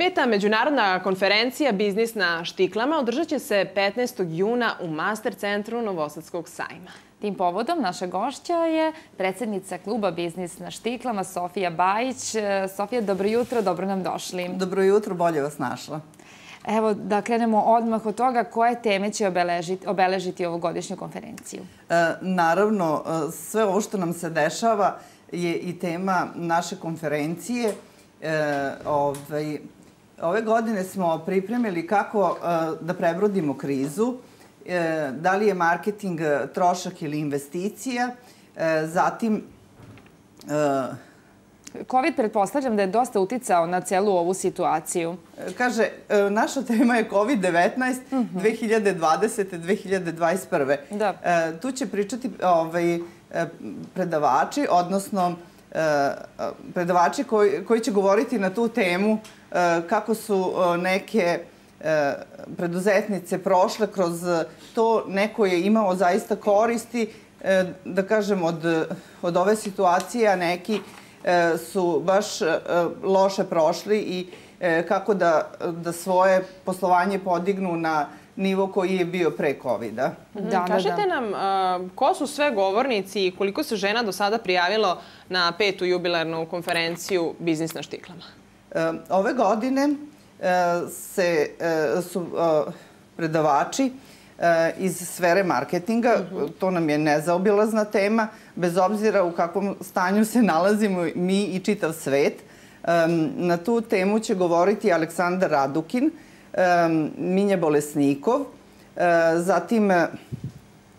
Peta međunarodna konferencija Biznis na štiklama održat će se 15. juna u Master centru Novosadskog sajma. Tim povodom naša gošća je predsednica kluba Biznis na štiklama Sofija Bajić. Sofija, dobro jutro, dobro nam došli. Dobro jutro, bolje vas našla. Evo, da krenemo odmah od toga koje teme će obeležiti, obeležiti godišnju konferenciju. E, naravno, e, sve ovo što nam se dešava je i tema naše konferencije. E, ovaj, ove godine smo pripremili kako e, da prebrodimo krizu, e, da li je marketing trošak ili investicija, e, zatim COVID pretpostavljam da je dosta uticao na celu ovu situaciju. Kaže, naša tema je COVID-19 uh -huh. 2020. 2021. Da. Tu će pričati ovaj, predavači, odnosno predavači koji, koji će govoriti na tu temu kako su neke preduzetnice prošle kroz to, neko je imao zaista koristi, da kažem, od, od ove situacije, a neki su baš loše prošli i kako da, da svoje poslovanje podignu na nivo koji je bio pre COVID-a. Da, da, Kažete da. nam, uh, ko su sve govornici i koliko se žena do sada prijavilo na petu jubilarnu konferenciju Biznis na štiklama? Uh, ove godine uh, se, uh, su predavači iz sfere marketinga, uh -huh. to nam je nezaobilazna tema, bez obzira u kakvom stanju se nalazimo mi i čitav svet. Na tu temu će govoriti Aleksandar Radukin, Minja Bolesnikov, zatim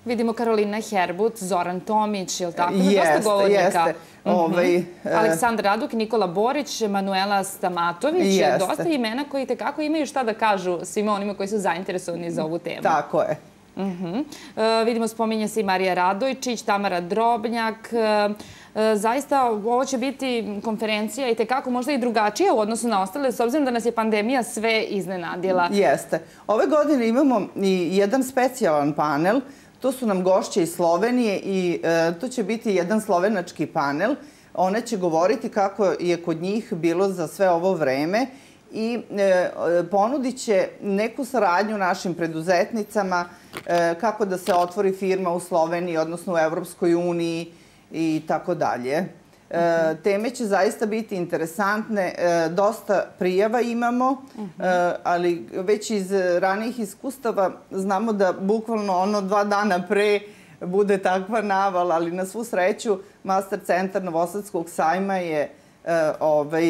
Vidimo Karolina Herbut, Zoran Tomić, je li tako? Ima jeste, dosta govornika. Jeste, mhm. ovaj, uh -huh. Aleksandar Raduk, Nikola Borić, Manuela Stamatović. Jeste. Dosta imena koji tekako imaju šta da kažu svima onima koji su zainteresovani za ovu temu. Tako je. Uh -huh. uh, vidimo, spominje se i Marija Radojčić, Tamara Drobnjak. Uh, zaista ovo će biti konferencija i tekako možda i drugačija u odnosu na ostale, s obzirom da nas je pandemija sve iznenadila. Jeste. Ove godine imamo i jedan specijalan panel. To su nam gošće iz Slovenije i e, to će biti jedan slovenački panel. One će govoriti kako je kod njih bilo za sve ovo vreme i e, ponudit će neku saradnju našim preduzetnicama, e, kako da se otvori firma u Sloveniji, odnosno u Evropskoj uniji, i tako dalje. E, teme će zaista biti interesantne. E, dosta prijava imamo, e, ali već iz ranijih iskustava znamo da bukvalno ono dva dana pre bude takva naval, ali na svu sreću Master centar Novosadskog sajma je ovaj,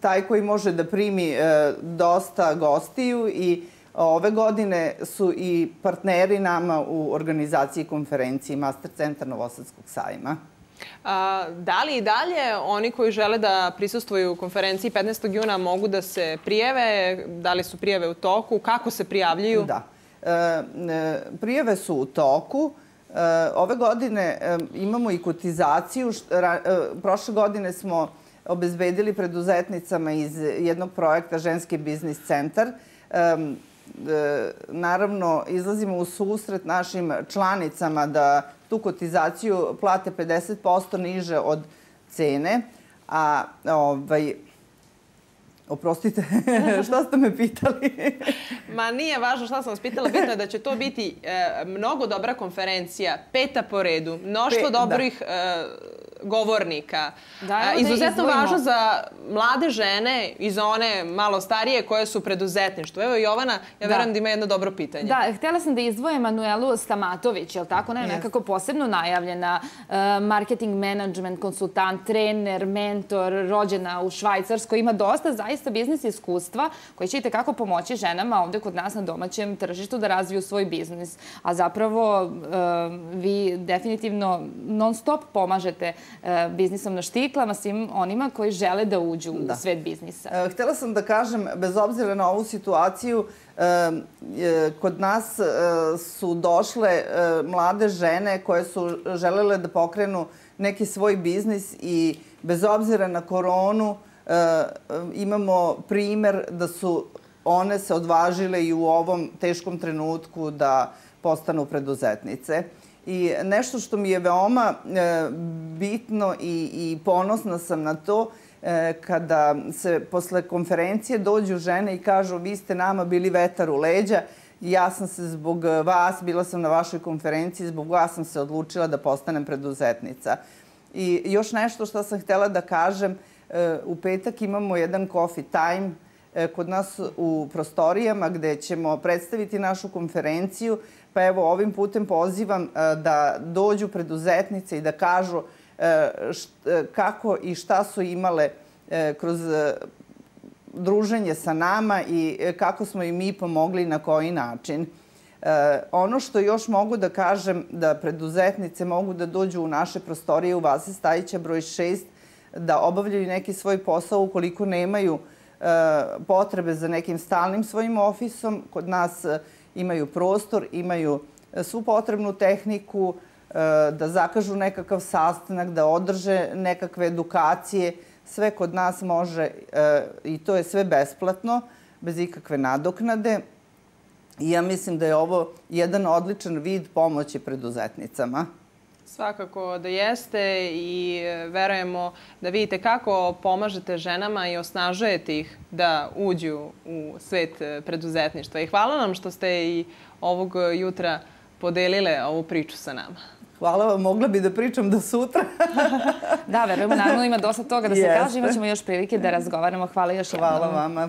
taj koji može da primi dosta gostiju i Ove godine su i partneri nama u organizaciji konferenciji Master Centar Novosadskog sajma. A, da li i dalje oni koji žele da prisustuju konferenciji 15. juna mogu da se prijeve? Da li su prijeve u toku? Kako se prijavljuju? Da. E, e, prijeve su u toku. E, ove godine e, imamo i kotizaciju. Ra, e, prošle godine smo obezbedili preduzetnicama iz jednog projekta Ženski biznis centar. E, naravno izlazimo u susret našim članicama da tu kotizaciju plate 50% niže od cene, a ovaj, Oprostite, šta ste me pitali? Ma nije važno šta sam vas pitala, bitno je da će to biti e, mnogo dobra konferencija, peta po redu, mnoštvo Pe, da. dobrih da. e, govornika. Da, Izuzetno da važno za mlade žene i za one malo starije koje su preduzetništvo. Evo Jovana, ja da. verujem da ima jedno dobro pitanje. Da, htjela sam da izdvojim Manuelu Stamatović, je li tako? Ne, yes. nekako posebno najavljena uh, marketing management, konsultant, trener, mentor, rođena u Švajcarskoj. Ima dosta zaista biznis iskustva koji će i tekako pomoći ženama ovde kod nas na domaćem tržištu da razviju svoj biznis. A zapravo uh, vi definitivno non stop pomažete biznisom na štiklama, svim onima koji žele da uđu da. u svet biznisa. E, htela sam da kažem, bez obzira na ovu situaciju, e, kod nas su došle mlade žene koje su želele da pokrenu neki svoj biznis i bez obzira na koronu imamo primer da su one se odvažile i u ovom teškom trenutku da postanu preduzetnice. I nešto što mi je veoma e, bitno i, i ponosna sam na to e, kada se posle konferencije dođu žene i kažu vi ste nama bili vetar u leđa, ja sam se zbog vas, bila sam na vašoj konferenciji, zbog vas sam se odlučila da postanem preduzetnica. I još nešto što sam htela da kažem, e, u petak imamo jedan coffee time kod nas u prostorijama gde ćemo predstaviti našu konferenciju, pa evo ovim putem pozivam da dođu preduzetnice i da kažu kako i šta su imale kroz druženje sa nama i e, kako smo i mi pomogli na koji način. E, ono što još mogu da kažem da preduzetnice mogu da dođu u naše prostorije u Vase Stajića broj 6 da obavljaju neki svoj posao ukoliko nemaju e, potrebe za nekim stalnim svojim ofisom. Kod nas e, imaju prostor, imaju e, svu potrebnu tehniku, e, da zakažu nekakav sastanak, da održe nekakve edukacije, Sve kod nas može e, i to je sve besplatno, bez ikakve nadoknade. I ja mislim da je ovo jedan odličan vid pomoći preduzetnicama. Svakako da jeste i e, verujemo da vidite kako pomažete ženama i osnažujete ih da uđu u svet e, preduzetništva. I hvala nam što ste i ovog jutra podelile ovu priču sa nama. Hvala vam, mogla bi da pričam do sutra. da, verujemo, naravno ima dosta toga da se yes. kaže, imat ćemo još prilike da razgovaramo. Hvala još jednom. Hvala vama.